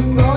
goodbye.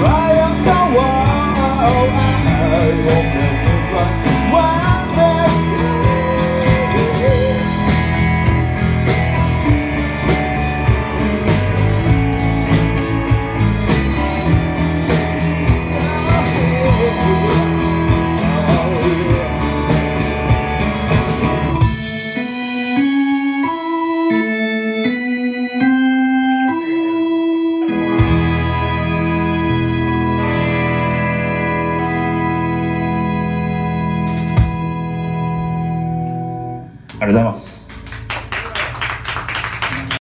Right. ありがとうございます。